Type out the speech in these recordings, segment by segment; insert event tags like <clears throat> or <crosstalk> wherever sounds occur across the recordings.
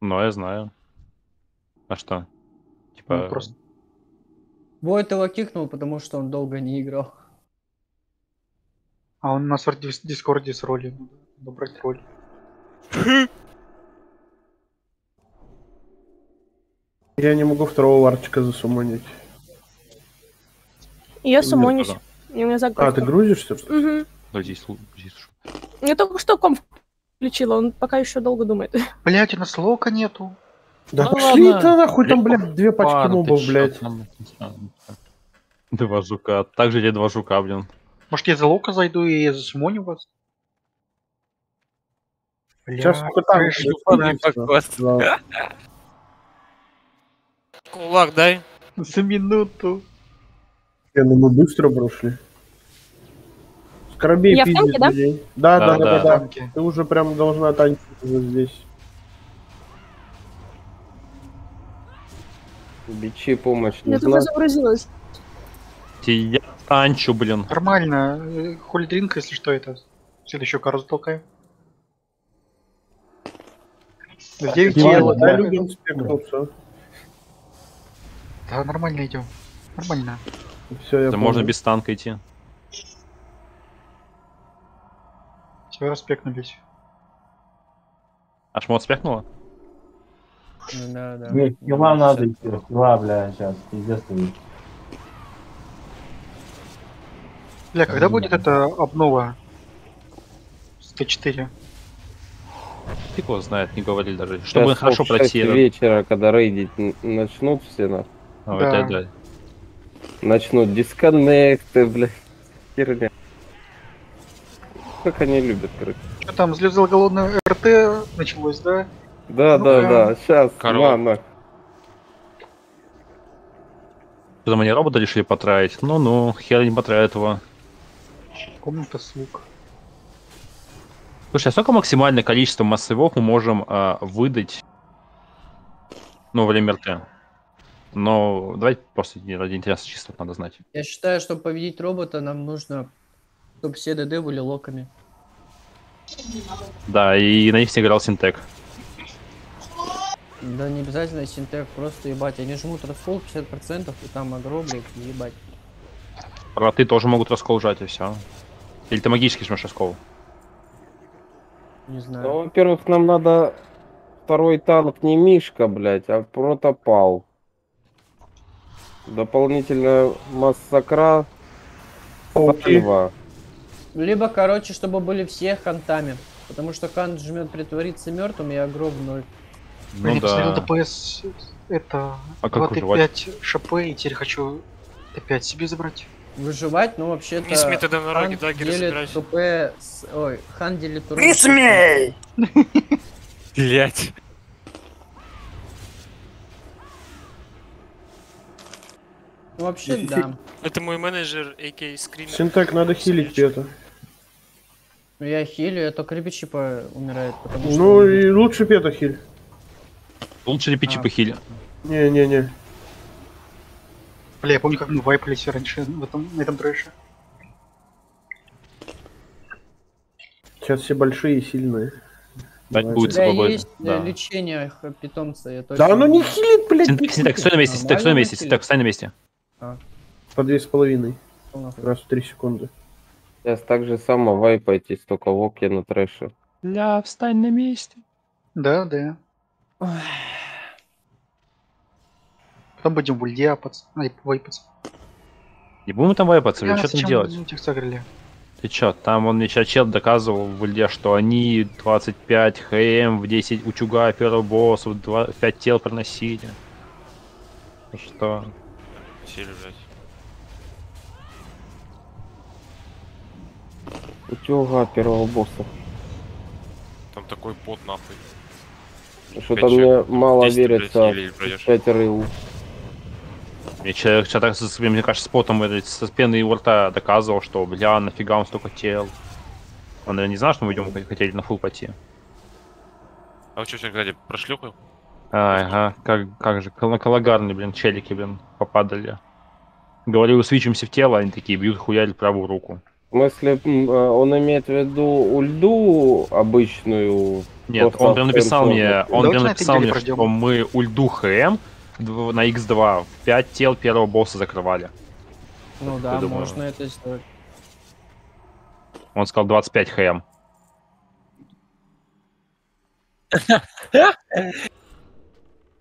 Ну, я знаю. А что? Типа... Ну, просто Войт его кикнул, потому что он долго не играл. А он у нас в дис- дискорде с роли. Надо брать роль. <laughs> Я не могу второго варчика засумонить. Я сумонюсь. у меня А, загрузка. ты грузишься? Мгм. Да, здесь, здесь Я только что комп включила, он пока еще долго думает. <laughs> Блять, у нас лока нету. Да Ну пошли ладно. ты нахуй, там, блядь, две пачки чё блядь. там. Два жука. Также тебе два жука, блин. Может я за лока зайду и засумоню вас? Сейчас Да. Кулак дай. За минуту. Не, ну мы быстро прошли. Скоробей Я в пиздит танке, да? людей. Да, да, Да, да, да. Ты уже прям должна танчить уже здесь. Бичи помощь Я только нужна. загрузилась. Те- Я танчу, блин. Нормально. Хольдринг, если что, это. Следующую карту. Девять Ладно, тело, да. людям спекнуться. Да, нормально идем. Нормально. Все, я Да можно без танка идти. Все, распекнулись. А шмот спекнула? Ну Да, да. Блин, хила надо идти, хила, бля, сейчас, пиздец ты. Бля, когда будет эта обнова? 104. Фиг его знает, не говорили даже. Сейчас Чтобы хорошо в шесть пройти. вечера, когда рейдить начнут все, на- А, вот Да. это да. начнут дисконнекты, блядь, херня. Как они любят, короче. Что там, взлетел голодное РТ началось, да? Да, Ну да, да. да, сейчас, Корова. на, на. Потом они робота решили потратить. Ну-ну, хер не потратят его. Комната слуг. Слушай, а сколько максимальное количество массовых мы можем а, выдать? Ну, во время РТ. Но давайте просто ради интереса чисто надо знать. Я считаю, чтобы победить робота, нам нужно, чтобы все ДД были локами. Да, и на них не играл Синтек. Да не обязательно синтек, просто ебать. Они жмут раскол 50% и там агро, блядь, и ебать. Роты тоже могут раскол жать, и все. Или ты магически жмешь раскол? Не Ну, знаю. во-первых, нам надо второй танк не Мишка, блядь, а протопал. Дополнительная массакра. Пауки. Сальва. Либо, короче, чтобы были все хантами. Потому что хант жмет притвориться мертвым и агро в ноль. Я Ну не посмотрел да. ДПС. Это А как выживать? 25 ШП, и теперь хочу опять себе забрать. Выживать, ну вообще-то... Не смей ты на даггеры делит собирать. ТП с... Ой, хан делит урон. Не смей! Блять. Ну вообще, да. Это мой менеджер, а.к.а. скример. Синтек надо хилить где-то. Но я хилю, я только Рибичипа умирает, потому что... Ну и лучше пета хиль. Лучше репичи А. похили. Не-не-не. Бля, я помню, как мы вайпались раньше в этом, на этом трэше. Сейчас все большие и сильные. Дать Давайте. Будет есть э, Да. лечение питомца, я точно... Да оно не хилит, блядь. Синтек, стой на месте, Синтек, стой на месте, Синтек, встань на месте. По две с половиной. Раз в три секунды. Сейчас так же само вайпайтесь, только воки на трэше. Ля, встань на месте. Да, да. Ой. Потом будем в ульде апаться. Ай, вайпаться. Не будем там вайпаться, Бля, что там делать? этих сыграли? Ты чё, там он мне сейчас чел доказывал в ульде, что они 25 ХМ в 10 учуга первого босса, 5 тел проносили. Ну Что? Сели, блядь. Утюга первого босса. Там такой пот нахуй. Что-то мне мало 10, блядь, верится. пройдёшь. Пять рыл. Мне человек что-то, мне кажется, с потом со пеной у рта доказывал, что, бля, нафига он столько тел. Он, наверное, не знал, что мы идем, хотели на фул пойти. А вы что, сегодня, кстати, прошлюхал? Ага, как, как же, калагарные, блин, челики, блин, попадали. Говорю, свичимся в тело, они такие бьют хуярь правую руку. В смысле, э, он имеет в виду ульду обычную Нет, он прям написал мне, он прям написал мне, что мы ульду ХМ на X2 в 5 тел первого босса закрывали. Ну да, думаю. можно это сделать. Он сказал 25 ХМ.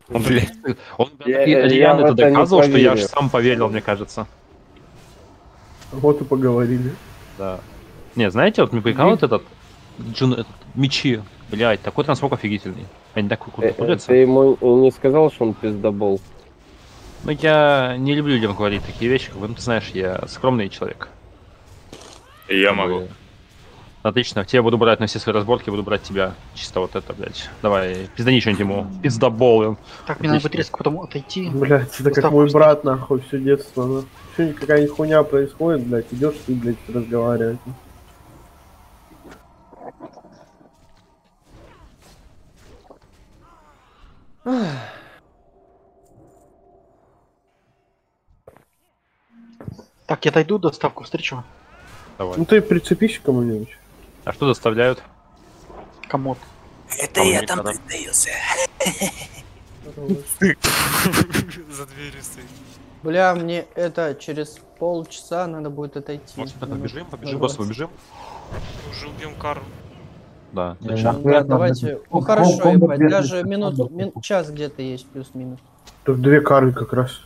Он, блядь, он в это доказывал, что я аж поверю. сам поверил, мне кажется. Вот и поговорили. Да. Не, знаете, вот мне прикалывает этот, джун, этот мечи, блядь, такой трансфок офигительный. Они так Э, круто э, ходятся. Ты ему не сказал, что он пиздобол? Ну, я не люблю людям говорить такие вещи, как бы, ну, ты знаешь, я скромный человек. Я бы, Отлично, тебя буду брать на все свои разборки, буду брать тебя. Чисто вот это, блядь. Давай, пиздани что-нибудь ему. Пиздобол. Так, мне надо будет резко потом отойти. Блять, это как мой брат, нахуй, все детство, ну. Че, какая-нибудь хуйня происходит, блядь, идешь ты, блядь, разговаривать. Так, я дойду, доставку встречу. Давай. Ну ты прицепись к кому-нибудь. А что доставляют? Комод. Это я там <laughs> За дверью стоит. Бля, мне это через полчаса надо будет отойти. Минут побежим, побежим, просто 20. побежим. Уже убьем Кару. Да. Давайте. Ну хорошо, ебать, даже минут, час где-то есть плюс-минус. Тут две кары как раз.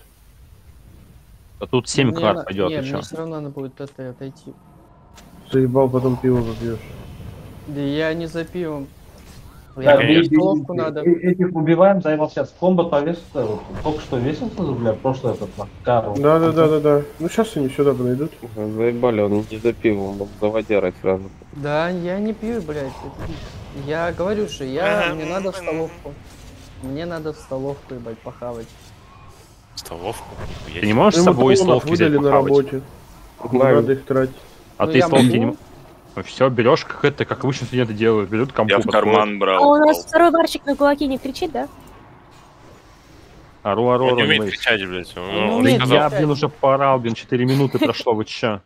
А тут 7 Мне карт пойдет, Не, ты чё? мне все равно надо будет это отойти. Заебал, потом пиво попьешь. Да я не за пивом. Да, Я в столовку надо. Этих убиваем, заебал сейчас. Комбо повесит, э, вот, только что весился, бля, прошлый этот, на кару. Да, да, да, да, да. Ну сейчас они сюда подойдут. Заебали, он не за пивом, он за водярой сразу. Да, я не пью, блядь. Я говорю, что я, мне надо в столовку. Мне надо в столовку, ебать, похавать. Столовку. Ты не можешь с Ему собой из столовки взять выдали на похавать? работе. Не надо их тратить. А Ну, ты могу. не? Все, берешь, как это, как обычно студенты делают, берут компу. Я в карман А брал. у нас второй барчик на кулаки не кричит, да? Ару, ару, Он ару, не умеет кричать, блядь. Он, Он он умеет сказал, Я, блин, уже поорал, блин, 4 минуты <laughs> прошло, вы чё?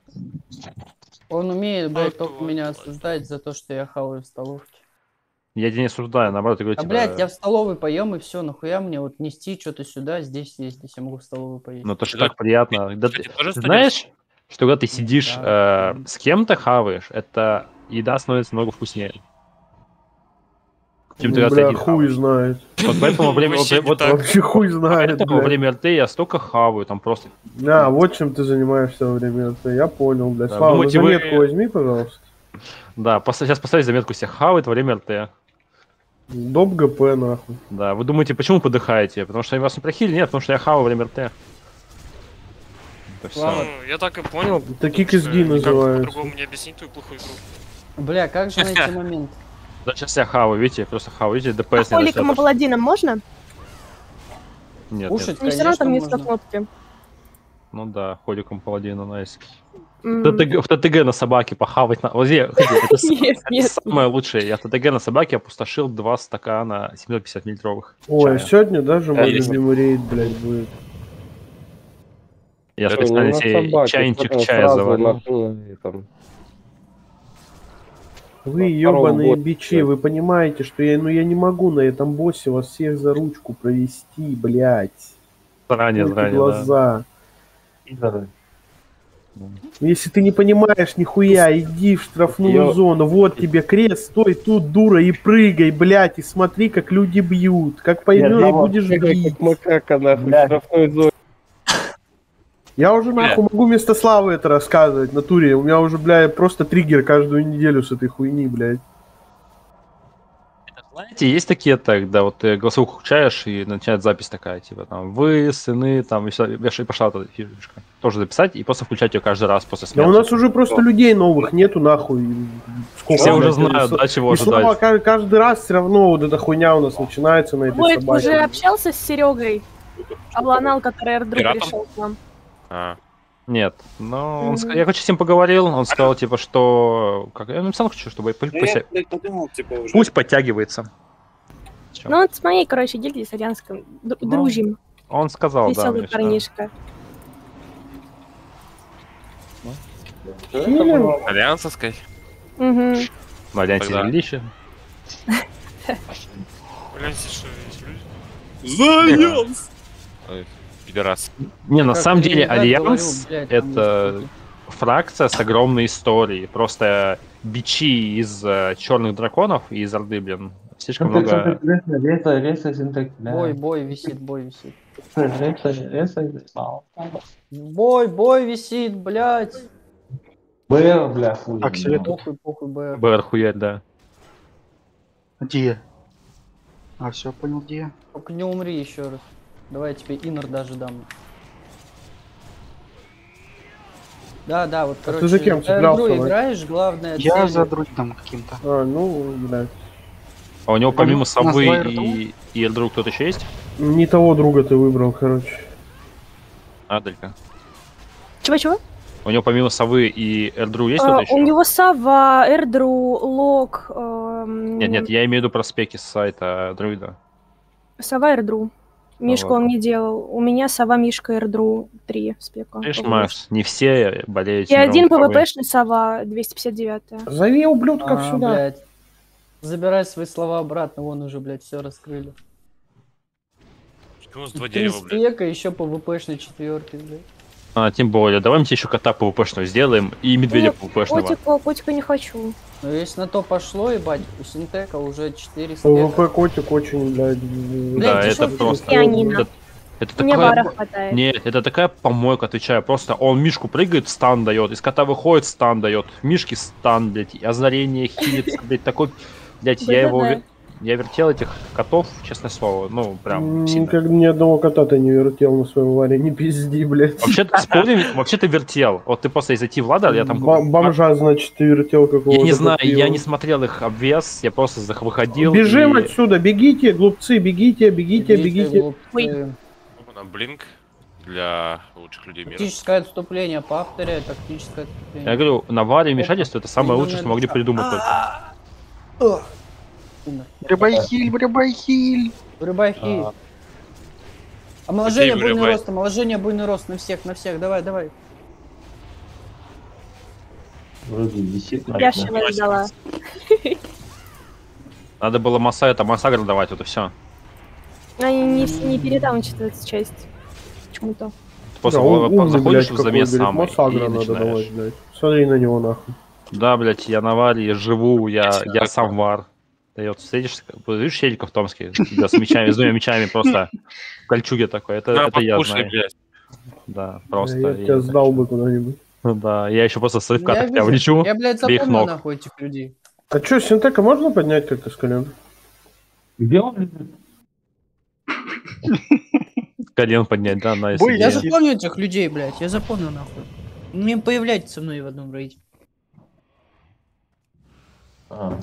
Он умеет, блядь, А, только то, меня то, осуждать за то, что я хаваю в столовке. Я тебя не осуждаю, наоборот, я говорю, А, типа, блядь, я в столовой поем и все, нахуя мне вот нести что-то сюда, здесь есть, если я могу в столовой поесть. ну же Да. так приятно. Да ты- знаешь, что когда ты сидишь Да. э, с кем-то хаваешь, это еда становится много вкуснее. Чем ты Ну, бля, хуй хаваешь. знает. Вот поэтому во <laughs> время, Вообще вот. Вообще хуй знает, поэтому во время РТ я столько хаваю, там просто... А, вот чем ты занимаешься во время РТ. Я понял, блядь. Да, Слава, вы- заметку возьми, пожалуйста. Да, пос- сейчас поставить заметку себе хавает во время РТ. Доп ГП, нахуй. Да, вы думаете, почему подыхаете? Потому что я вас не прохили? Нет, потому что я хаваю во время РТ. Это всё. Слава, Ну, я так и понял. Такие никак называются. По-другому не объяснить твою плохую игру. Бля, как же найти <laughs> момент? Да, сейчас я хаваю, видите, я просто хаваю, видите, ДПС не Холиком и достаточно. паладином можно? Нет, Кушать, Не все равно там на можно. кнопки. Ну да, ходиком паладина, найс. М, В ТТГ, в ТТГ на собаке похавать на... Вот ходи, <laughs> это, Нет, нет. самое лучшее. Я в ТТГ на собаке опустошил два стакана 750 миллилитровых Ой, сегодня даже любимый рейд, блядь, будет. Я Это специально Ну, собаке, чайничек чая заварил. Вы, ебаные бичи, да. вы понимаете, что я, ну, я не могу на этом боссе вас всех за ручку провести, блядь. Заранее, заранее, да. глаза. Пидоры. Если ты не понимаешь нихуя, иди в штрафную Я- зону. Вот тебе крест, стой тут, дура, и прыгай, блядь, и смотри, как люди бьют. Как поймешь, ну, будешь бить. как макака, нахуй, в штрафной зоне. Я уже нахуй могу вместо Славы это рассказывать, в натуре. У меня уже, блядь, просто триггер каждую неделю с этой хуйни, блядь. Знаете, есть такие так, да, вот ты голосовуху включаешь и начинает запись такая, типа там вы, сыны, там и, всё, и пошла эта фишечка. Тоже записать и просто включать ее каждый раз после Да смерти. у нас уже просто людей новых нету, нахуй. Сколько, Все уже знают, и да, чего И ожидать. ка- каждый раз все равно вот эта хуйня у нас начинается на этой Войт собаке. уже общался с Серегой? Обланал, который airdrop пришел к нам. А, Нет, но он Мгм. ска- я, короче, с ним поговорил, он сказал, типа, что... Как... Я написал, хочу, чтобы пусть, Ну, я, блядь, подумал, типа, уже. пусть подтягивается. Чё? Ну, вот с моей, короче, гильдии с Арианском Ну, дружим. Он сказал, да. Веселый что- парнишка. альянсовской? Угу. В Альянсе жилище. Гляньте, что есть люди. Ой, Пидорас. Не, на Как самом деле Альянс блядь, это фракция с огромной историей. Просто бичи из э, черных драконов и из Орды, блин. Слишком много... Бой, бой висит, бой висит. Бой, бой висит, блядь. БР, бля, хуй. Тут. Похуй, похуй, БР. БР хуять, да. Где? А, все, понял, где. Только не умри еще раз. Давай я тебе инер даже дам. Да, да, вот, А короче, ты за кем за цеплялся, игру играешь, главное Я цель- за друидом каким-то. А, ну, блядь. А у него Там помимо совы два и, и Эрдру кто-то еще есть? Не того друга ты выбрал, короче. Аделька. Чего-чего? У него помимо совы и Эрдру есть А, кто-то еще? у него Сава, Эрдру, Лок. эм, Нет, нет, я имею в виду проспеки с сайта друида. Сова, Эрдру. Мишку ладно. он не делал. У меня Сова, Мишка, Эрдру 3 спека. Видишь. Макс, не все болеют И один. ПВПшный Сова, 259 Зови ублюдков А, сюда. блядь. Забирай свои слова обратно, вон уже, блядь, все раскрыли. Почему у нас два Три дерева, блядь? спека, еще ПВПшной четверки, блядь. А, тем более, давай мы тебе еще кота ПВПшного сделаем и медведя Нет, ПВПшного. Котика, котика не хочу. Но если на то пошло, ебать, у Синтека уже 4 спека. ПВП котик очень, блядь. Да, это просто... пианино. Это, это Мне вара хватает. Нет, это такая помойка, отвечаю. Просто он Мишку прыгает, стан дает, из кота выходит, стан дает. Мишки стан, блядь, озарение хилится, блядь, такой... Блядь, я его... Я вертел этих котов, честное слово, ну, прям сильно. Никак ни одного кота ты не вертел на своем варе, не пизди, блядь. Вообще-то, <laughs> спорим, вообще-то вертел. Вот ты после зайти в ладер, я там... Бомжа, значит, ты вертел какого-то. Я не знаю, купил. я не смотрел их обвес, я просто выходил. Бежим и- отсюда, бегите, глупцы, бегите, бегите, бегите. Опа, Блинк для лучших людей мира. Тактическое отступление, повторяй, тактическое отступление. Я говорю, на варе вмешательство это самое лучшее, что могли придумать. только. Бребайхиль, бребайхиль. Рыбаки. Омоложение, Окей, буйный вырубай. рост, омоложение, буйный рост на всех, на всех, давай, давай. Вроде висит. Я шева ждала. <laughs> Надо было Масай, это Масагр давать, вот и все. Они не, не перетаунчат эту часть. Почему-то. После Да, как умный, заходишь блядь, в замес сам и Масагра надо начинаешь. давать, блядь. Смотри на него, нахуй. Да, блядь, я на варе живу, я, Если я так. сам вар. Ты вот встретишь, видишь Щеликов в Томске, да, с мечами, с двумя мечами просто в кольчуге такой, это, На, это я знаю. блядь. Да, просто. я тебя сдал бы куда-нибудь. Да, я еще просто с рывка Я так тебя влечу. Я, блядь, запомнил ног. нахуй этих людей. А чё, синтека можно поднять как-то с колен? Где он? Колен поднять, да, на Я Нет. запомнил этих людей, блядь, я запомнил нахуй. Не появляйтесь со мной в одном рейде. А.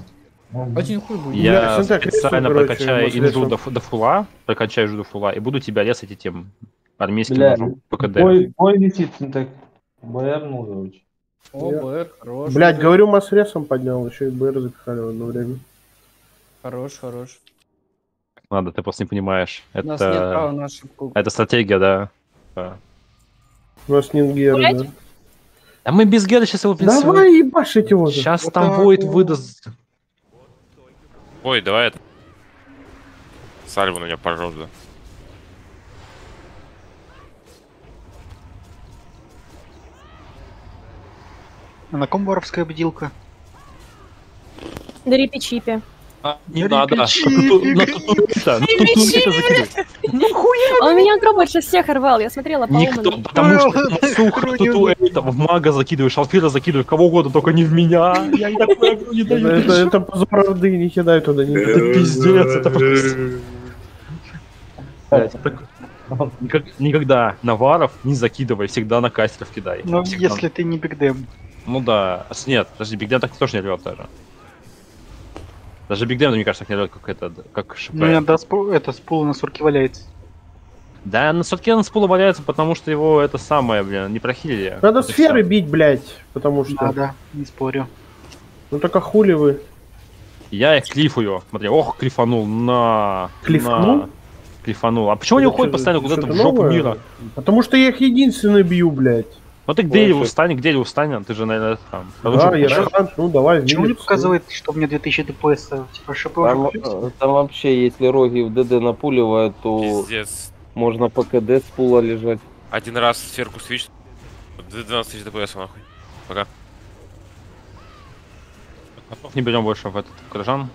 Ну, Один хуй будет. Я Я синтек рисую, специально короче, прокачаю вот инжу до, до фула, прокачаю инжу до фула, и буду тебя резать этим армейским Бля, ножом ПКД. Бой, бой висит, синтек. БР ну, короче. О, БР, хорош. Блять, говорю, Масресом поднял, еще и БР запихали в одно время. Хорош, хорош. Надо, ты просто не понимаешь. У нас нет права Это, на ошибку. это стратегия, да. Да. У нас нингеры, Гулять? да. А мы без Геда сейчас его, Давай ебашить его. Сейчас Вот там так вот. выдаст. Ой, давай это. Сальву на меня, пожалуйста. А на ком воровская бдилка? На репи-чипе. А, не надо. На туту-то закидывай. Он меня гроб больше всех рвал, я смотрела по Никто, потому что это, в мага закидываешь, Алфира закидываешь, кого угодно, только не в меня. Я не такой не даю. это, позор Орды, не кидай туда. Это пиздец, это просто... Никогда наваров не закидывай, всегда на кастеров кидай. Ну, если ты не бигдем. Ну да. Нет, подожди, Бигден так тоже не рвет даже. Даже Бигден, мне кажется, не как это, как ШП. Ну, спу- это с пула на сурке валяется. Да, на сутке он с пола валяется, потому что его это самое, блин, не прохилили. Надо и сферы всё. бить, блять, потому что... Да, да, не спорю. Ну только хули вы. Я их клифую. Смотри, ох, клифанул, на. Клифанул? на. Клифанул. А почему они Это уходят постоянно куда-то в жопу новое? мира? Потому что я их единственный бью, блять. Ну ты к дереву Слушай. встань, к дереву встань, а ты же, наверное, там. Да, я шанс, ну давай. Почему не двигаться. показывает, что у меня 2000 ДПС? Типа ШП уже Там, э, там вообще, если роги в ДД напуливают, то Пиздец. можно по КД с пула лежать. Один раз сверху свич. 12 тысяч ДПС нахуй. Пока. Котов Не берем больше в этот горожан.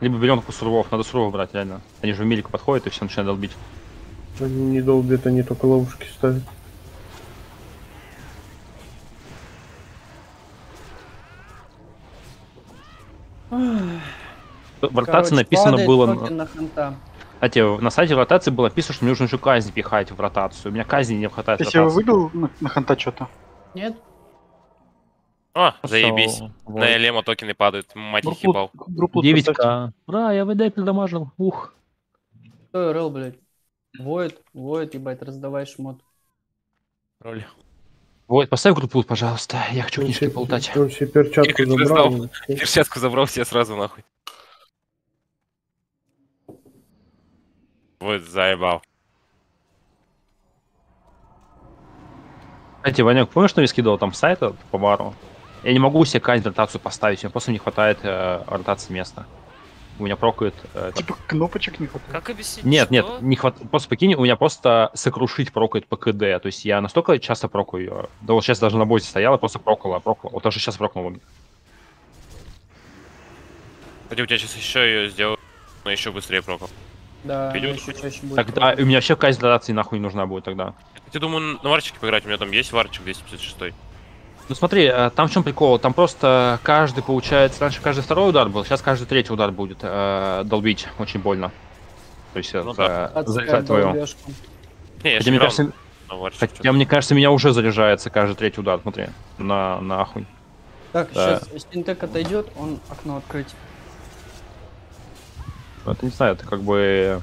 Либо берем сурвов, надо сурвов брать, реально. Они же в милику подходят и все начинают долбить. Они не долбят, они только ловушки ставят. В ротации написано было... на ханта. Кстати, на сайте ротации было написано, что мне нужно еще казнь пихать в ротацию. У меня казни не хватает Ты в себе выбил на, на ханта что-то? Нет? А, Что? заебись. Вот. На Элема токены падают. Мать их ебал. Группу 9к. Ура, я ВД передамажил. Ух. Кто РЛ, блядь? Воет, воет, ебать, раздавай шмот. Роль. Вот, поставь группу, пожалуйста. Я хочу книжки полутать. Он себе перчатку забрал. знал? Перчатку забрал все сразу нахуй. Вот заебал. Кстати, Ваняк, помнишь, что я скидывал там сайт по бару? Я не могу себе в ротацию поставить, мне просто не хватает э, ротации места. У меня прокает... э, Типа кнопочек не хватает. Как объяснить? Нет, нет, что? не хватает. Просто прикинь, у меня просто сокрушить прокает по КД. То есть я настолько часто прокаю ее. Да вот сейчас даже на бозе стояла, просто прокала, прокала. Вот даже сейчас прокнул. Кстати, у тебя сейчас еще ее сделаю, но еще быстрее прокол. Да, Пилю еще хоть. чаще будет. Тогда у меня вообще казнь ротации нахуй не нужна будет тогда. Я думаю, на варчике поиграть, у меня там есть варчик 256. Ну смотри, э, там в чем прикол? Там просто каждый получается, раньше каждый второй удар был, сейчас каждый третий удар будет э, долбить очень больно. То есть Ну это Адская заряжать твою. Не, Хотя, мне кажется, варчике. хотя, мне кажется, меня уже заряжается каждый третий удар, смотри, на нахуй. Так, Да. сейчас Синтек отойдет, он окно открыть. Это не знаю, это как бы...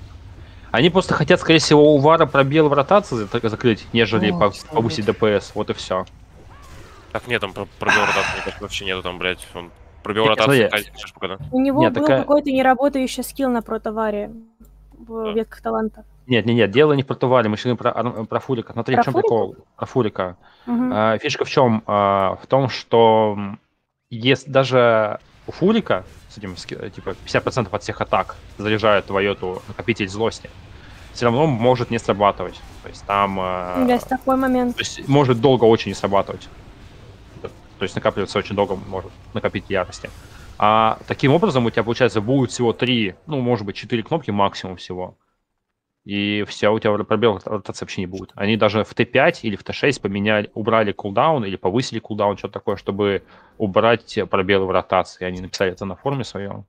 Они просто хотят, скорее всего, у Вара пробел в ротации зак- закрыть, нежели О, повысить ДПС. Вот и все. Так нет, там про- мне кажется, вообще нету там, блядь. Он казнь, сейчас пока, да? У него Нет, был такая- какой-то неработающий скилл на протоваре в Да. ветках таланта. Нет, нет, нет, дело не про Тували, мы сейчас говорим про, про Фурика. Смотри, Про в чем Фурика? прикол? Про Фурика. Мгм. А, фишка в чем? в том, что если даже у Фурика с этим типа 50% от всех атак заряжает твою эту накопитель злости, все равно может не срабатывать. То есть там э, Есть такой момент. то есть может долго очень не срабатывать. То есть накапливаться очень долго может накопить ярости. А таким образом у тебя, получается, будет всего три, ну, может быть, четыре кнопки максимум всего. И все, у тебя пробел ротации вообще не будет. Они даже в Т5 или в Т6 поменяли, убрали кулдаун или повысили кулдаун, что-то такое, чтобы убрать пробелы в ротации. Они написали это на форуме своем.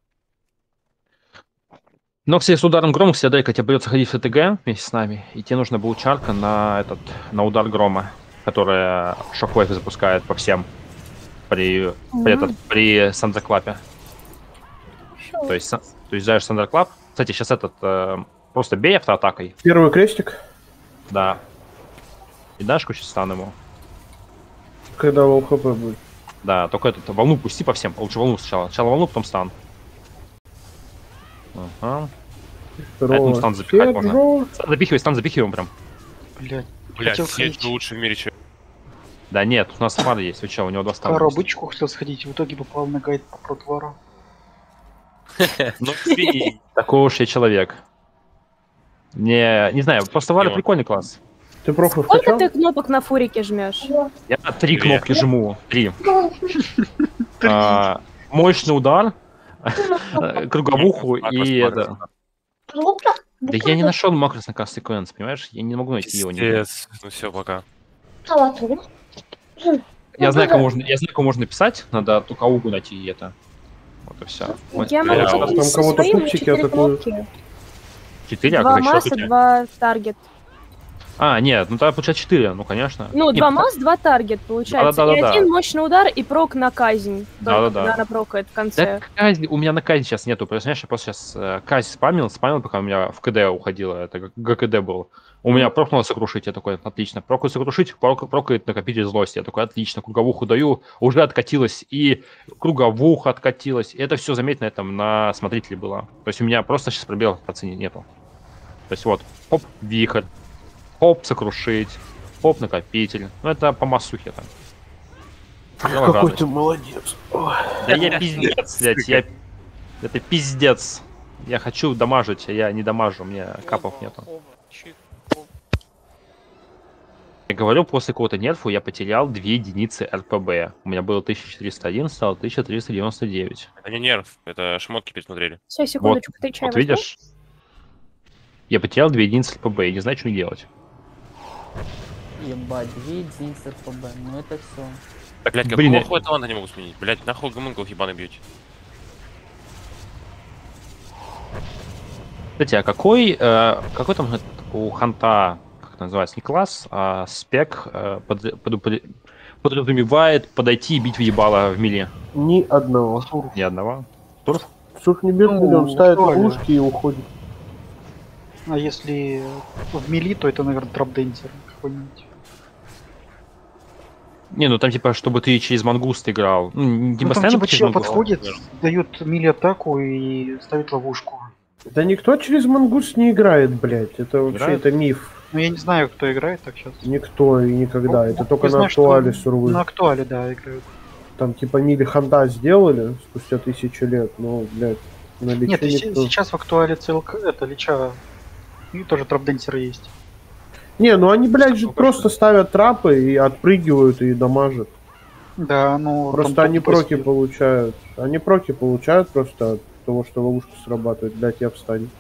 Но, кстати, с ударом грома, кстати, Дрейка, тебе придется ходить в ТТГ вместе с нами, и тебе нужно будет чарка на этот, на удар грома, которая шоквейв запускает по всем при, при, Мгм. этот, при Сандерклапе. То есть, то есть знаешь Сандерклап. Кстати, сейчас этот э, просто бей автоатакой, Первый крестик, да. И дашь кучу стан ему. когда лоу хп будет. Да, только этот волну пусти по всем. Лучше волну сначала. Сначала волну, потом стан. Ага. Второго. стан запихать можно. Стан запихивай, стан запихиваем прям. Блять, все сходить. лучший в мире, че. Да нет, у нас фада есть. Вы что, у него есть. коробочку хотел сходить, в итоге попал на гайд по протвару. <laughs> Ну. Такой уж я человек. Не, не знаю, просто Его. прикольный класс. Ты профу Сколько ты кнопок на фурике жмешь? Я три кнопки жму. <laughs> Три. А, мощный удар, <laughs> круговуху и это. Да я не нашел макрос на каст секвенс, понимаешь? Я не могу найти его. Ну все, пока. Я знаю, кому можно, я знаю, кому можно написать, надо только аугу найти и это. Вот и все. Я бля, могу там запустить кого-то четыре атакуют. Четыре, а Два масса, два таргет. А, нет, ну тогда получается четыре, ну конечно. Ну, два по- масс, два таргет, получается. И Да-да-да-да-да. один мощный удар и прок на казнь. Только Да-да-да. когда она прокает в конце. Да казнь, у меня на казнь сейчас нету, понимаешь, я просто сейчас э, казнь спамил, спамил, пока у меня в КД уходило, это ГКД был. У меня прокнуло сокрушить, я такой, отлично. Прокает сокрушить, прок- прокает накопитель злости. Я такой, отлично, круговуху даю, уже откатилась, и круговуха откатилась. И это все, заметь, на этом, на смотрителе было. То есть у меня просто сейчас пробелов по цене нету. То есть вот, хоп, вихрь, хоп, сокрушить, Хоп, накопитель. Ну это по массухе там. Какой радость. ты молодец. Да я пиздец, блядь, я... Это пиздец. Я хочу дамажить, а я не дамажу, у меня капов нету. Я говорю, после какого-то нерфу я потерял 2 единицы РПБ. У меня было 1401, стало 1399. Это не нерв, это шмотки пересмотрели. Все, секундочку, ты чай Вот возьми? видишь? Я потерял 2 единицы РПБ, я не знаю, что мне делать. Ебать, две единицы РПБ, ну это все. Так, блядь, какого я- хуя таланта не могу сменить? Блядь, нахуй гомункул ебаный бьете? Кстати, а какой, э, какой там у Ханта, это называется, не класс, а спек э, под- под- под- подразумевает подойти и бить в ебало в миле? Ни одного. Ни одного. Сур не берет, Ну, он ставит ловушки и уходит. А если в мили, то это, наверное, трапденсер какой-нибудь. Не, ну там типа, чтобы ты через мангуст играл. Ну, не Ну, там постоянно типа через мангуст. подходит, дает мили атаку и ставит ловушку. Да никто через мангус не играет, блядь. Это вообще Играет? это миф. Но я не знаю, кто играет так сейчас. Никто и никогда. Ну, это только я на актуале сурвы. На актуале, да, играют. Там типа мили ханда сделали спустя тысячи лет, но, блядь, на личе Нет, никто. сейчас в актуале ЦЛК, это лича, и тоже трапденсеры есть. Не, ну они, блядь, же просто ставят трапы и отпрыгивают и дамажат. Да, ну... Просто они только проки после- получают. Они проки получают просто от того, что ловушка срабатывает. Блядь, я встанет.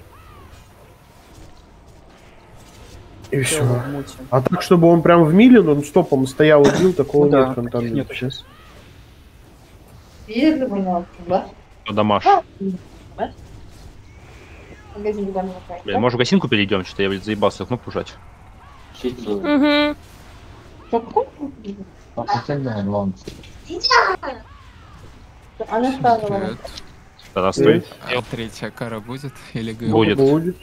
И все. А так, чтобы он прям в миле нон-стопом стоял и бил, такого Ну да, нет. таких фонтана. нету сейчас. Дамаж. Магазин Блин, может, в гостинку перейдем, что-то я, блядь, заебался кнопку жать. Угу. Она стала. Привет. Тогда стой. А третья кара будет или? Будет. Будет.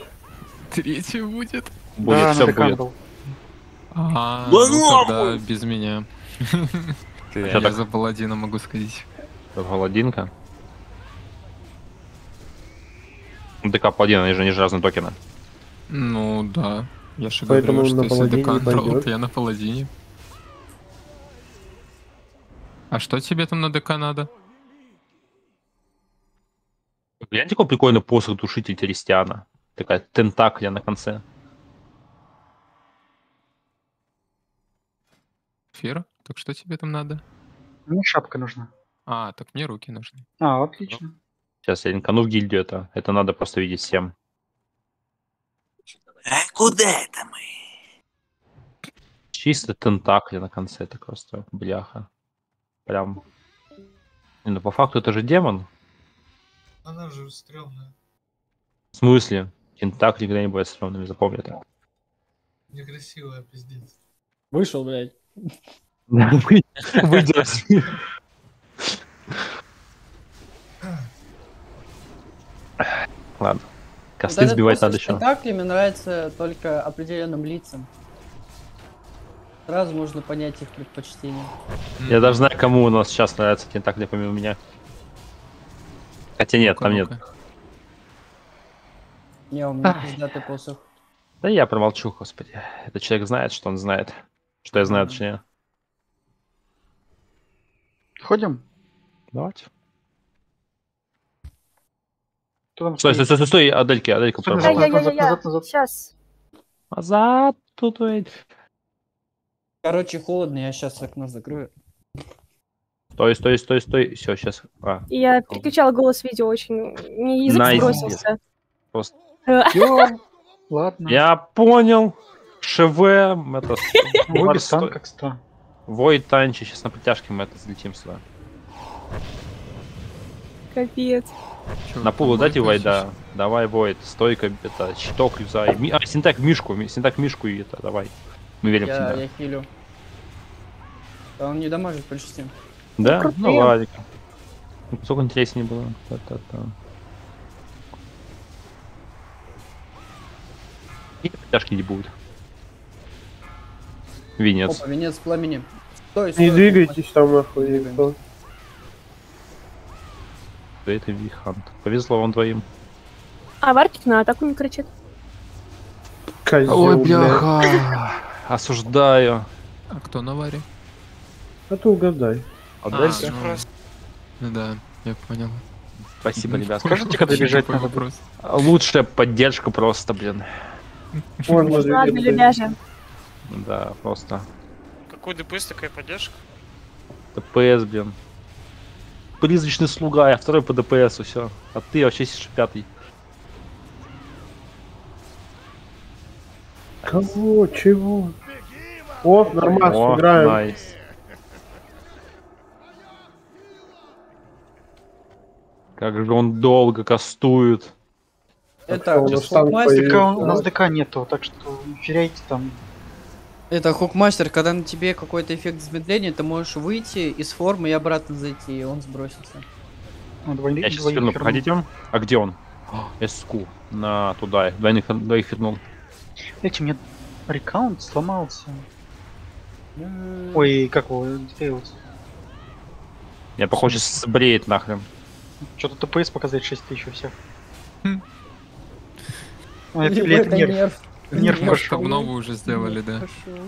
Третья будет? Будет, да, все будет. декандл. А, Да ну тогда без меня. <laughs> Я так? за паладина могу сходить. Голодинка. ДК паладин, они же не же разные токены. Ну да. Я же Поэтому говорю, что если ДК то я на паладине. А что тебе там на ДК надо? Гляньте, какой прикольный посох душитель Терестиана. Такая тентакля на конце. Фира? Так что тебе там надо? Мне шапка нужна. А, так мне руки нужны. А, отлично. Сейчас я линкану в гильдию это. Это надо просто видеть всем. куда это мы? Чисто тентакли на конце, это просто бляха. Прям. Не, ну по факту это же демон. Она же стрёмная. В смысле? Тентакли никогда не бывают стрёмными, запомни это. Некрасивая, пиздец. Вышел, блядь. Выйдешь. Ладно. Косты Вот сбивать надо еще. тентаклями нравится только определенным лицам. Сразу можно понять их предпочтения. Я даже знаю, кому у нас сейчас нравится тентакли помимо меня. Хотя нет, там нет. Не, у меня пиздатый посох. Да я промолчу, господи. Этот человек знает, что он знает. Что я знаю, точнее. Ходим? Давайте. Кто там Стой, стой, стой, стой, стой, Адельки, Аделька, Стой, пожалуйста. назад, назад, Я-я-я-я. назад, назад. Сейчас. Назад, тут, ой. Короче, холодно, я сейчас окно закрою. Стой, стой, стой, стой. Все, сейчас. А, Я переключала голос видео очень. Мне язык Найс. сбросился. просто. Ё, Ладно. Я понял. ШВ, это... <laughs> Как 100. Вой танчи, сейчас на притяжке мы это взлетим сюда. Капец. На полу там дайте войда. Давай, Войд, стойка, это, щиток юзай. Ми- А, синтак мишку, ми- синтак мишку и это, давай. Мы верим в Я, тебя. я хилю. Да он не дамажит почти. Да? крутые. Ну ладно. Сколько интереснее было. Та-та-та. И притяжки не будет. Венец. Опа, венец пламени. Стой, стой. Не двигайтесь там никто. Это Вихант. Повезло вам двоим. А Вартик на атаку не кричит. Козёл, блядь. осуждаю. А кто на варе? А ты угадай. А, Дальше. ну, ну да, я понял. Спасибо, ребят. Скажите, когда бежать надо вопрос. Лучшая поддержка просто, блин. Ладно, двигаться. Да, просто. Какой ДПС, такая поддержка? ДПС, блин. Призрачный слуга, я второй по ДПСу, все. А ты вообще сидишь пятый. Кого? Чего? О, нормально, О, сыграем. найс. Как же он долго кастует. Это у нас ДК, у нас Да. ДК нету, так что феряйте там. Это хукмастер, когда на тебе какой-то эффект замедления, ты можешь выйти из формы и обратно зайти, и он сбросится. Ну, двойны- Я сейчас верну, херну. погодите. А где он? СКУ. На туда. Двойных, двоих вернул. Эти, мне рекаунт сломался. Ой, как его, Details. Я, похоже, сейчас бреет нахрен. Что-то ТПС показать 6 тысяч у всех. Хм. Или это это нерв. нерв. Нерв Может, пошел. обнову уже сделали, да. Хорошо.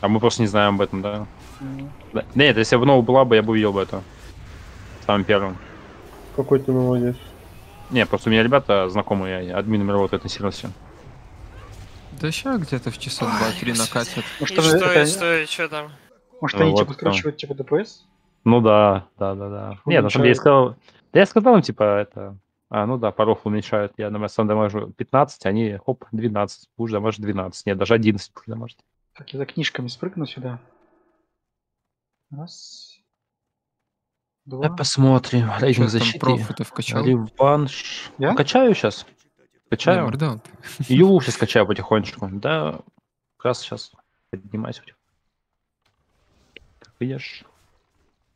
А мы просто не знаем об этом, да? Ну. Да. Нет, если бы новая была бы, я бы увидел бы это. Самым первым. Какой ты молодец. Не, просто у меня ребята знакомые, админами работают на сервисе. Да ща где-то в часа два-три накатят. Ну что что, это? что, что там? Может Ну они вот типа скручивают типа ДПС? Ну да, да, да, да. Не, на самом деле я сказал... Да я сказал им, типа, это... А, ну да, порог уменьшают. Я на сам дамажу 15, они, хоп, 12. Пуш дамажит 12. Нет, даже 11 пуш дамажит. Так, я за книжками спрыгну сюда. Раз. Два. посмотрим. Рейтинг защиты. профиты вкачал? Реванш. Я? Качаю сейчас. Качаю. Мардаун. Юлу сейчас качаю потихонечку. Да, как раз сейчас поднимаюсь. Как видишь.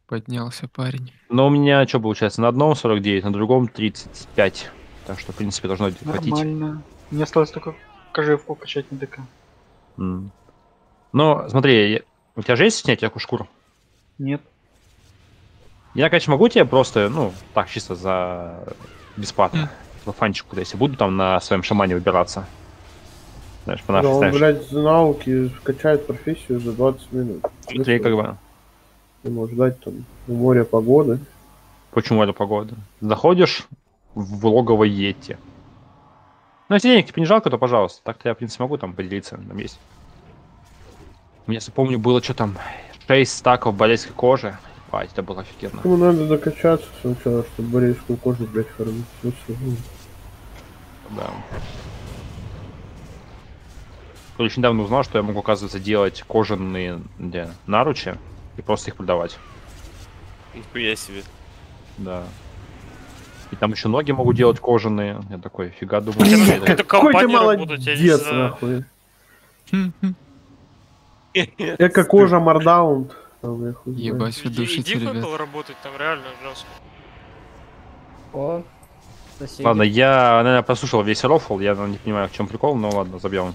Поднялся парень. Но у меня что получается? На одном 49, на другом 35. Так что, в принципе, должно хватить. Нормально. Мне осталось только кожевку качать на ДК. М. Но, смотри, я- у тебя же есть снятие шкур? Нет. Я, конечно, могу тебе просто, ну, так, чисто за бесплатно. В фанчику, если буду там на своем шамане выбираться. Знаешь, по Да нашей, он, знаешь, блядь, за науки качает профессию за 20 минут. смотри, как бы, Ты можешь ждать там у моря погоды. почему это погода. Заходишь в логово Йети. Ну, если денег тебе не жалко, то пожалуйста. Так-то я, в принципе, могу там поделиться, там есть. У меня, помню, было что там, 6 стаков болельской кожи. Ебать, это было офигенно. Ему надо докачаться сначала, чтобы борейскую кожу, блядь, фармить. Ну, ну. Да. Очень недавно узнал, что я могу, оказывается, делать кожаные где, наручи и просто их продавать. Нихуя себе. Да. И там еще ноги могу делать кожаные. Я такой, фига, думаю, Я какой-то Какой ты молодец, нахуй. <laughs> Эко кожа мордаунт. Там, я хуй знает. Ебать, вы Иди, иди душите, ребят. Apple работать, там реально жестко. О, соседи. Ладно, я, наверное, послушал весь рофл, я не понимаю, в чем прикол, но ладно, забьем.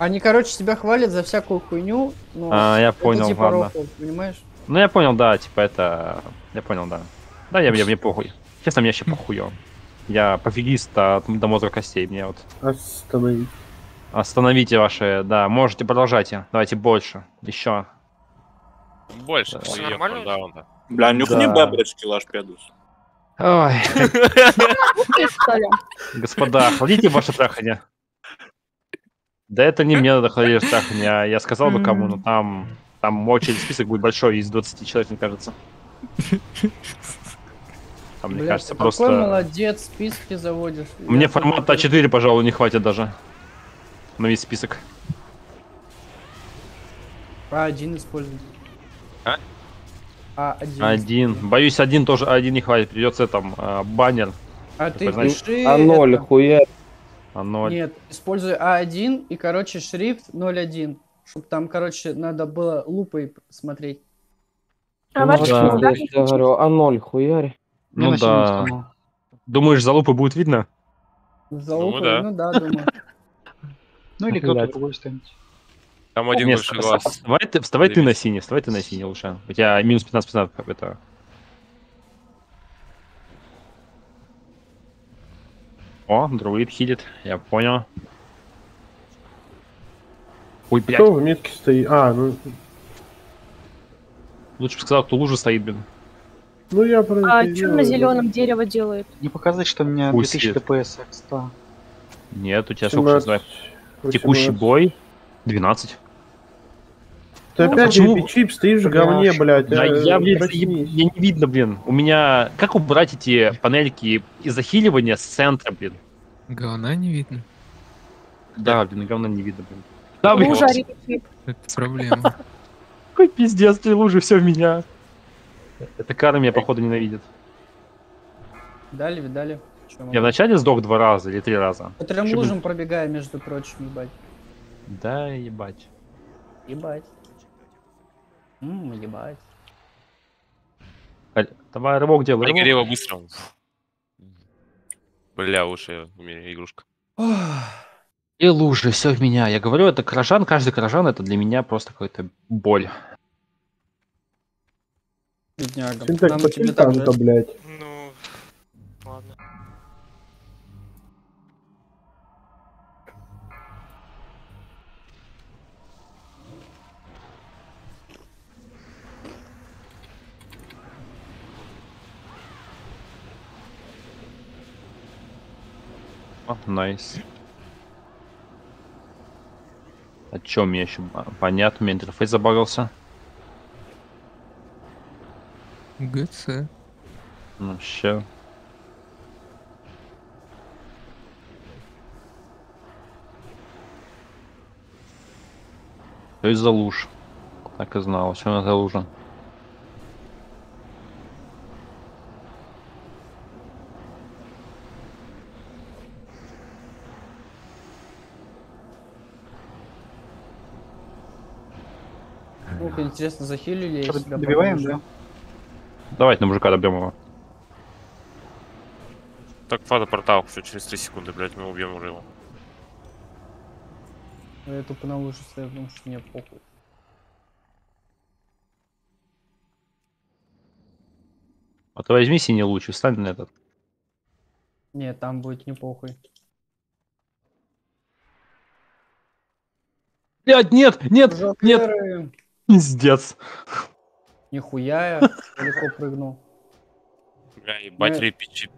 Они, короче, тебя хвалят за всякую хуйню, но А, я понял, типа ладно. рофл, понимаешь? Ну, я понял, да, типа это... Я понял, да. Да, я, я мне похуй. Честно, мне вообще похуй. Я пофигист от, до мозга костей. Мне вот Остановить. остановите ваши... Да, можете, продолжайте. Давайте больше. Еще. Больше. Да. Уехал, нормально? да, он Бля, нюхни Да. беброчки, лаш педус. Ой, <laughs> господа, охладите ваше трахание. Да это не мне надо хладить трахание, а я сказал бы кому, но там... Там очередь список будет большой, из 20 человек, мне кажется. Там, мне Блядь, кажется, ты просто... Какой молодец, списки заводишь. Мне тут- А4, пожалуй, не хватит даже. На весь список. А1 используй. А? А1. Один. Боюсь, один тоже, один не хватит. Придется там а, баннер. А ты пиши... А ноль, это- хуя. А ноль. Нет, используй А1 и, короче, шрифт 0.1. Чтобы там, короче, надо было лупой смотреть. А Ну да, я говорю, а ноль, хуярь. Я Ну синем да. Думаешь, за лупой будет видно? За Ну лупой, да. ну да, думаю. <laughs> Ну или кто-то другой станет. Там один вс- глаз. Вставай ты, вставай ты на синий, вставай ты на синий лучше. У тебя минус 15 как это. О, друид хилит, я понял. Ой, блядь, Кто в метке стоит? А, ну, лучше бы сказал, кто лужа стоит, блин. ну я про А что на зеленом дерево делает? Не показать, что у меня Пусть 2000 свет. ДПС экста. Нет, у тебя да. сколько сейчас давай? 18, Текущий 18. бой 12. Ты Ну, опять почему? baby чип стоишь в говне, блядь. Да, э, я, блин, проснись. я, я не видно, блин. У меня... Как убрать эти панельки из захиливания с центра, блин? Говна не видно. Да, блин, говно не видно, блин. Да, блин, чип. Это проблема. <laughs> какой пиздец, три лужи, все в меня. Это Кара меня, походу, ненавидит. Дали, видали. Я вначале сдох два раза или три раза. По трем лужам пробегаю, между прочим, ебать. Да, ебать. Ебать. Ммм, ебать. Давай рывок делай. Рывок. быстро. Бля, лучшая в мире игрушка. И лужи, все в меня. Я говорю, это каражан, каждый каражан это для меня просто какая-то боль. Бедняга. Синтек, Нам тебе почему жаль. блядь? Ну, О, найс. А чё мне еще? Понятно, у меня интерфейс забагался. ГЦ. Ну, ща. Что из-за луж? Так и знал, все за лужа. Ух, интересно, захилили Что, себя добиваем, да? Давайте на мужика добьем его. Так, фада портал, все через 3 секунды, блядь, мы убьем уже его. Я тупо на луже стою, потому что мне похуй. А ты возьми синий луч и встань на этот. Не, там будет не похуй. Блядь, нет, нет, нет, Жокеры! Пиздец. Нихуя я далеко прыгнул. Бля, ебать, Ну, репичи.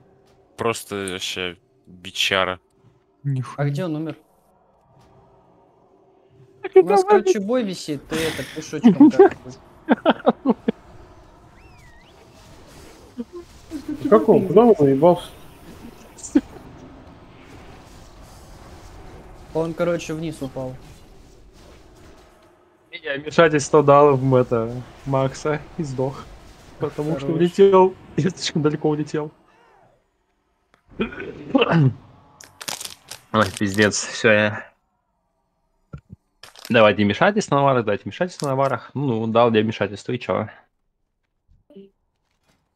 Просто вообще бичара. А где он умер? У нас, короче, бой висит, ты это как-нибудь. Как он? Куда он уебался? Он, короче, вниз упал. Я вмешательство дал в это Макса и сдох. Потому что Хорош. улетел. <laughs> Я слишком далеко улетел. Ой, пиздец, все я. Давайте вмешательство на варах, дайте вмешательство на варах. Ну, дал я вмешательство, и чё?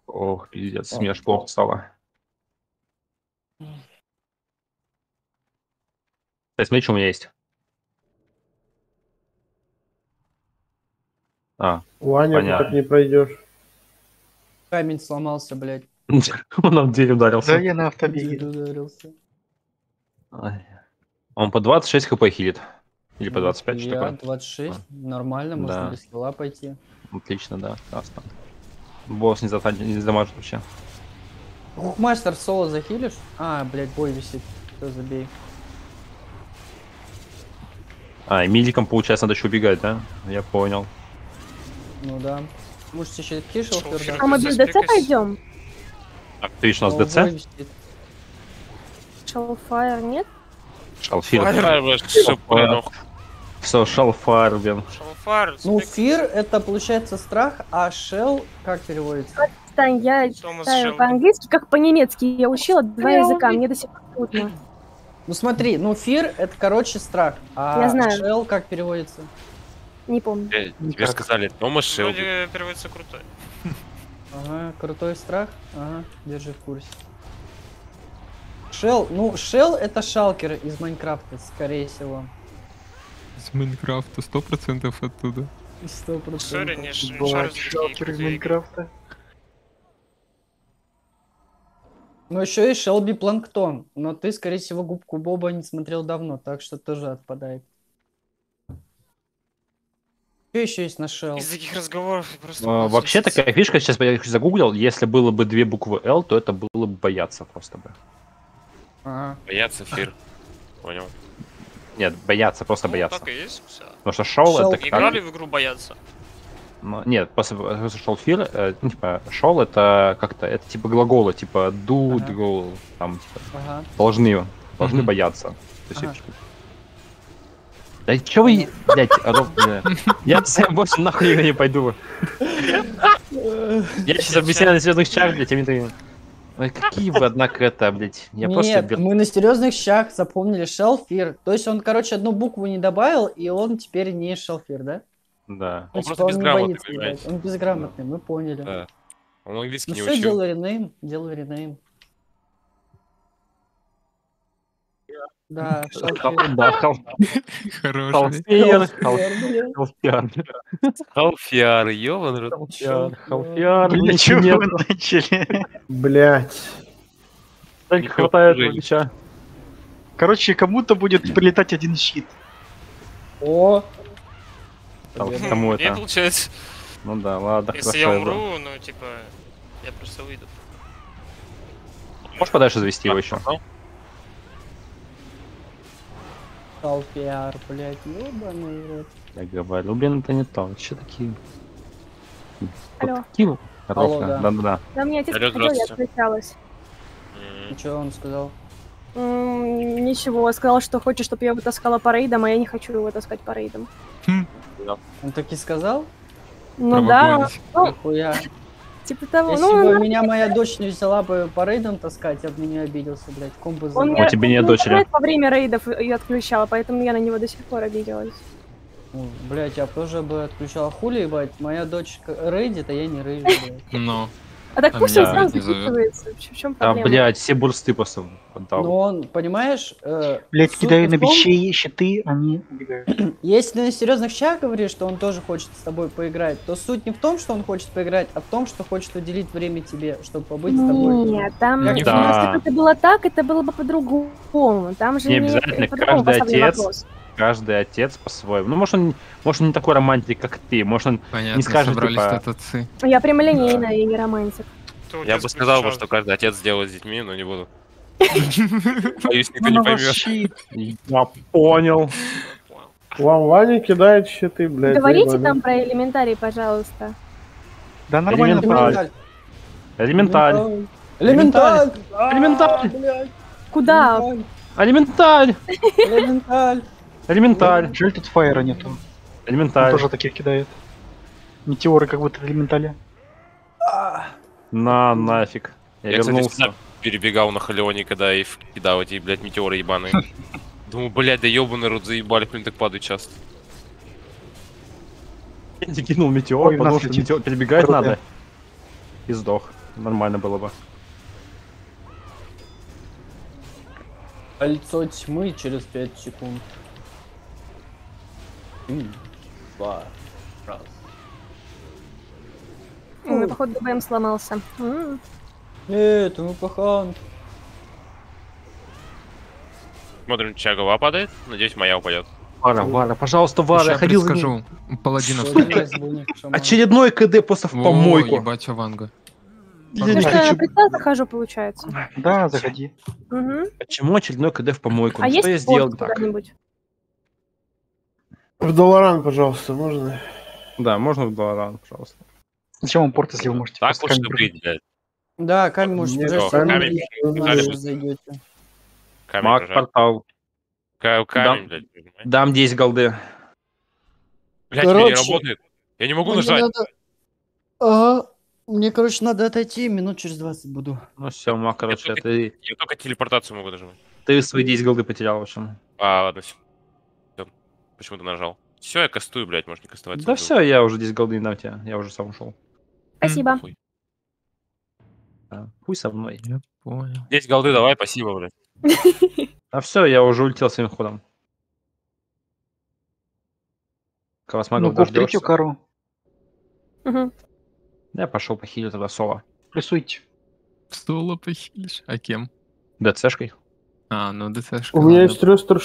Ох, пиздец, мне аж плохо стало. Кстати, смотри, что у меня есть. А, Ваня, Понятно. так не пройдешь. Камень сломался, блядь. <laughs> он на дверь ударился. Да я на автобеге. Ударился. Он по 26 хп хилит. Или по 25, что Я такое? 26, нормально, можно без скилла пойти. Отлично, да, классно. Босс не, зата- не задамажит вообще. Хукмастер соло захилишь? А, блядь, бой висит. Все, забей. А, и мидиком, получается, надо еще убегать, да? Я понял. Ну да. Можете еще кишел Шелфир. А мы без ДЦ пойдем? Так, ты видишь, у нас ДЦ? Shellfire нет? Шалфир. Все, шалфар, блин. Шалфар, Ну, фир это получается страх, а шел как переводится? Стань, я читаю по-английски, как по-немецки. Я учила два языка, мне до сих пор трудно. Ну смотри, ну фир это короче страх, а шел как переводится? Не помню. бля, тебе сказали, Томас Шелби. Вроде переводится крутой. <laughs> Ага, крутой страх. Ага, держи в курсе. Шел, ну шел это шалкер из Майнкрафта, скорее всего. С Майнкрафта 100% оттуда. Сто не процентов. ш- Бывает, шарю за сталкер из. Майнкрафта. Ну еще и Шелби Планктон, но ты, скорее всего, губку Боба не смотрел давно, так что тоже отпадает. Что еще есть на шел? Из таких разговоров я просто... А, Вообще такая фишка, сейчас я их загуглил, если было бы две буквы L, то это было бы бояться просто бы. Ага. Бояться эфир. Понял. Нет, бояться, просто бояться. Так и есть. Потому что шоу Шоу. это как... Играли в игру бояться? Ну, Нет, после после шел фир, э, ну, типа, шел это как-то, это типа глаголы, типа do, Ага. go, там, типа, Ага. должны, должны Мгм. бояться. То есть, Ага. Типа, Да чё вы, блядь, бля. я с вами больше нахуй никогда не пойду. Я сейчас объясняю на серьезных чар, блядь, а мне Ой, какие вы, однако, это, блядь, я просто... Нет, бер- мы на серьезных щах запомнили шелфир. То есть он, короче, одну букву не добавил, и он теперь не шелфир, да? Да. Ну, Он типа, просто он не безграмотный, боится играть. Он безграмотный, мы поняли. Да. Он английский Ну не все, учил. делай ренейм, делай ренейм. Да, <laughs> Халфиар, рот. халфер, халфер, Для ничего чего вы начали? <laughs> Блять. Так Не хватает мяча. Короче, кому-то будет прилетать один щит. О, Там, Победа. Кому это? получается, Ну да, ладно, если хорошо. я я умру, ну, типа, я просто выйду. Можешь подальше завести его еще? Шелфир, блядь, ёбаный рот. Я говорю, блин, это не то. Че такие? Алло. Такие Алло, ровно. да. Да-да-да. Да, мне отец Алло, приходил, я отключалась. М, И что он сказал? М, Ничего, сказал, что хочет, чтобы я его таскала по рейдам, а я не хочу его таскать по рейдам. Он так и сказал? Ну да, ну? Типа того. Если ну, бы он- меня моя дочь не взяла бы по рейдам таскать, я бы на нее обиделся, блядь. Комбо он забрал. мне- А тебе нет он дочери? во время рейдов и отключала, поэтому я на него до сих пор обиделась. Ну, Блядь, я тоже бы отключал хули, ебать. Моя дочь рейдит, а я не рейджу, блядь. Ну, А так А пусть он не зовет. записывается. В чем Да, проблема? блядь, все бурсты просто отдал. Но он, понимаешь, э, Блять, суть кидаю на бичей щиты, они убегают. <clears throat> Если на серьезных щах говоришь, что он тоже хочет с тобой поиграть, то суть не в том, что он хочет поиграть, а в том, что хочет уделить время тебе, чтобы побыть с тобой. Нет, там, Как если Да. бы это было так, это было бы по-другому. Там же Не обязательно, по-другому каждый отец вопрос. Каждый отец по-своему. Ну, может, он, может, он не такой романтик, как ты. Может, он понятно, не скажет, типа, тут отцы. Я прямолинейная, я не романтик. Я бы сказал, бы, что каждый отец делает с детьми, но не буду. <laughs> Боюсь, никто Ну, не ваш поймет. я понял. Вам Ваня кидает щиты, блядь. Говорите там про элементарий, пожалуйста. Да нормально. Элементаль. Элементаль. А, блядь. Куда? Элементаль. Элементаль. Элементаль. Элементаль. Жаль, тут фаера нету. Он Элементаль. тоже таких кидает. Метеоры как будто в элементале. На, нафиг. Я, Я, кстати, вернулся. всегда перебегал на Халеоне, когда и кидал эти, блядь, метеоры ебаные. <laughs> Думаю, блядь, да ебаный рот заебали, блин, так падают часто. Я не кинул метеор, Ой, потому что летит. метеор перебегать Круто. надо. И сдох. Нормально было бы. Кольцо тьмы через 5 секунд. Три, два, раз. Ой, походу ДБМ сломался. М. Э, ты пахан. Смотрим, чья голова падает. Надеюсь, моя упадет. Вара, Вара, пожалуйста, Вара, я ходил предскажу. Паладинов. Очередной КД просто в О, помойку. ебать, Ванга. Я Ну не захожу, получается. Да, заходи. Почему очередной КД в помойку? А Ну, есть что я сделал так? В Долоран, пожалуйста, можно? Да, можно в Долоран, пожалуйста. Зачем вам порт, если вы можете Так лучше быть, блядь. Да, камень может подожди, камень, камень, камень, Маг, портал. Ка- Камень, блядь. Дам 10 голды. Блядь, меня не Короче, работает. Я не могу нажать. надо- Ага. Мне, короче, надо отойти, минут через 20 буду. Ну все, Мак, короче, только- ты, Я только телепортацию могу нажимать. ты свои 10 голды потерял, в общем. А, ладно, все. Почему-то нажал. Все, я кастую, блядь, может не кастовать. Да все, я уже 10 голды не дам тебе, я уже сам ушел. Спасибо. Хуй. Да, Хуй со мной. Я понял. 10 голды давай, спасибо, блядь. <laughs> А все, я уже улетел своим ходом. Кавасмагов Ну, дождешься. кару. Мгм. Я пошел похилить тогда соло. Плюсуйте. Соло похилишь. А кем? ДЦшкой. А, ну ДЦшка. У меня есть рестер